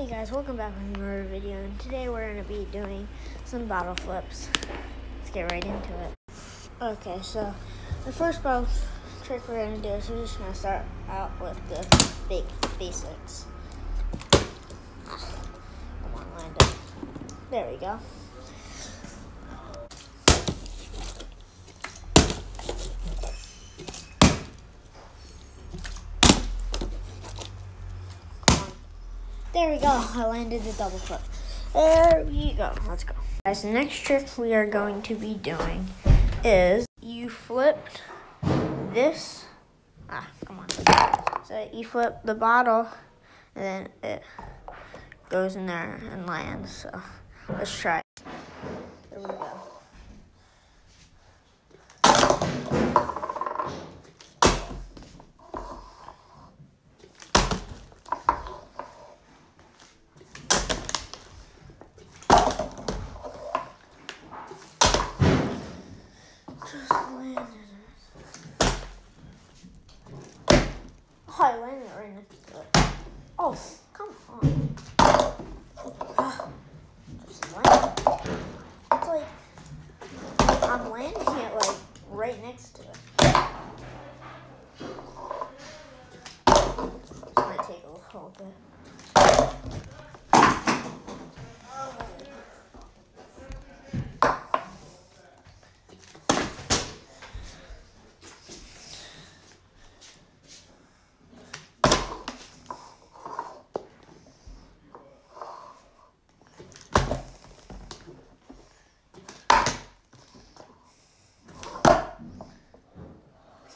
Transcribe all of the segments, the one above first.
Hey guys, welcome back with another video, and today we're going to be doing some bottle flips. Let's get right into it. Okay, so the first bottle trick we're going to do is we're just going to start out with the big basics. Come on, Landon. There we go. There we go. I landed the double flip. There we go. Let's go. Guys, the next trick we are going to be doing is you flipped this. Ah, come on. So you flip the bottle and then it goes in there and lands. So let's try. There we go. Just landed it. Oh, I landed right next to it. Oh, come on. Ah, Just land. It's like I'm landing it like right next to it. This might take a little bit.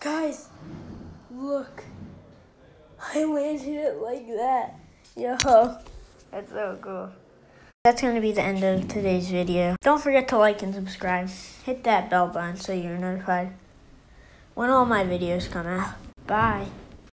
Guys, look. I landed it like that. Yo, that's so cool. That's going to be the end of today's video. Don't forget to like and subscribe. Hit that bell button so you're notified when all my videos come out. Bye.